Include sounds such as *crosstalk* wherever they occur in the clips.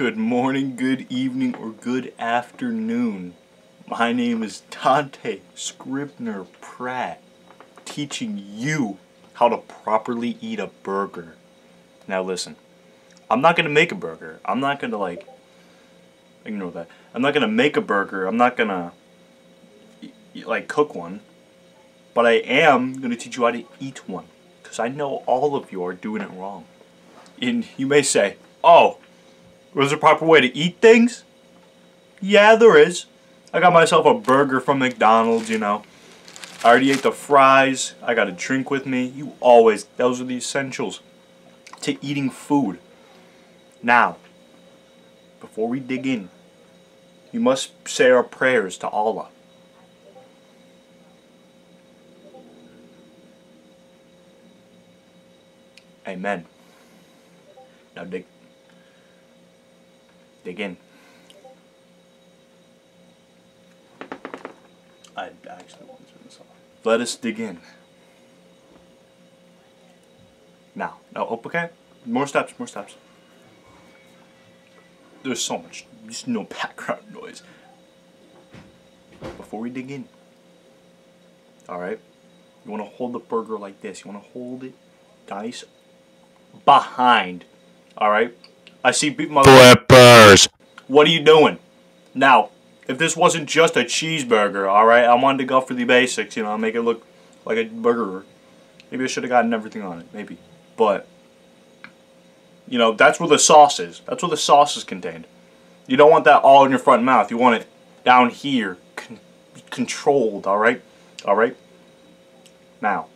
Good morning, good evening, or good afternoon. My name is Dante Scribner Pratt, teaching you how to properly eat a burger. Now listen, I'm not gonna make a burger. I'm not gonna like ignore that. I'm not gonna make a burger. I'm not gonna like cook one. But I am gonna teach you how to eat one. Because I know all of you are doing it wrong. And you may say, oh, was there a proper way to eat things? Yeah, there is. I got myself a burger from McDonald's, you know. I already ate the fries. I got a drink with me. You always, those are the essentials to eating food. Now, before we dig in, you must say our prayers to Allah. Amen. Now dig dig in. I actually want to turn this off. Let us dig in. Now, oh, okay. More steps, more steps. There's so much, just no background *laughs* noise. Before we dig in, all right, you want to hold the burger like this. You want to hold it nice behind. All right. I see my Flippers. What are you doing? Now, if this wasn't just a cheeseburger, all right, I wanted to go for the basics. You know, make it look like a burger. Maybe I should have gotten everything on it. Maybe, but you know, that's where the sauce is. That's where the sauce is contained. You don't want that all in your front mouth. You want it down here, con controlled. All right, all right. Now.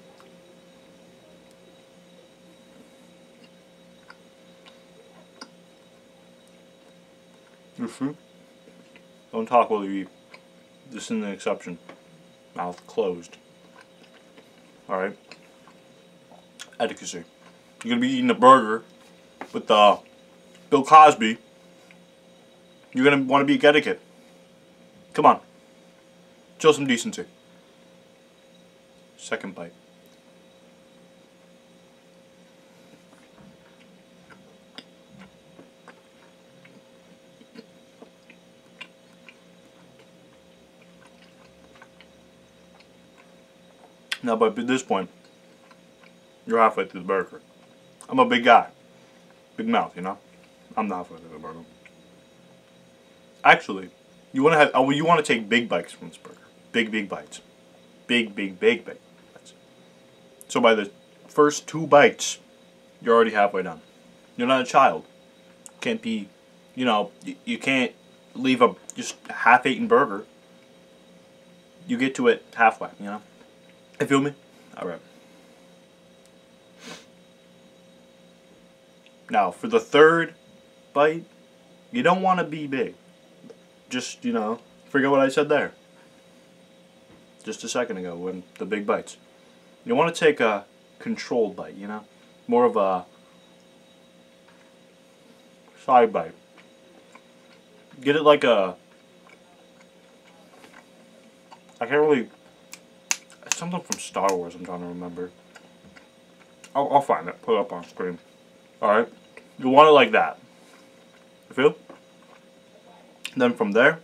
Your food? Don't talk while you eat. This is an exception. Mouth closed. Alright? Etiquette. You're gonna be eating a burger with uh, Bill Cosby. You're gonna want to be etiquette. Come on. Show some decency. Second bite. Now, by this point, you're halfway through the burger. I'm a big guy. Big mouth, you know? I'm not halfway through the burger. Actually, you want to have, oh, you want to take big bites from this burger. Big, big bites. Big, big, big, big bites. So by the first two bites, you're already halfway done. You're not a child. Can't be, you know, you, you can't leave a just half-eaten burger. You get to it halfway, you know? You feel me? Alright. Now, for the third bite, you don't want to be big. Just, you know, forget what I said there. Just a second ago when the big bites. You want to take a controlled bite, you know? More of a side bite. Get it like a... I can't really something from Star Wars I'm trying to remember. I'll, I'll find it. Put it up on screen. Alright? You want it like that. You feel? Then from there,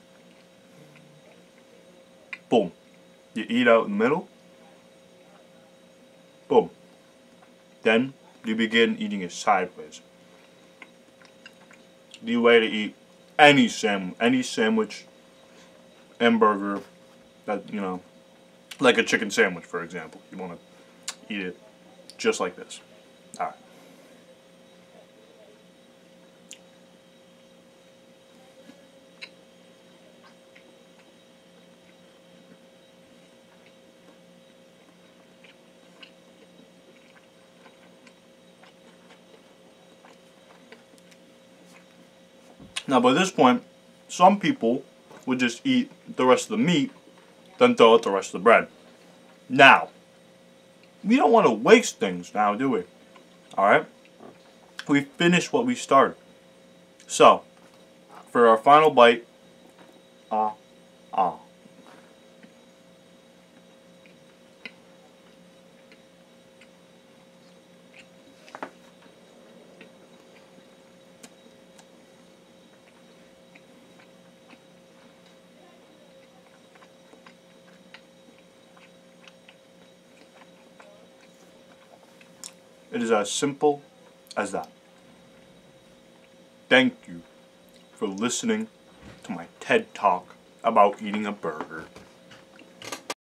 boom. You eat out in the middle. Boom. Then you begin eating it sideways. The way to eat any sam any sandwich and burger that you know like a chicken sandwich, for example. You want to eat it just like this. Alright. Now by this point, some people would just eat the rest of the meat then throw out the rest of the bread. Now, we don't want to waste things now, do we? Alright? We finish what we started. So, for our final bite, ah, ah. It is as simple as that. Thank you for listening to my TED Talk about eating a burger.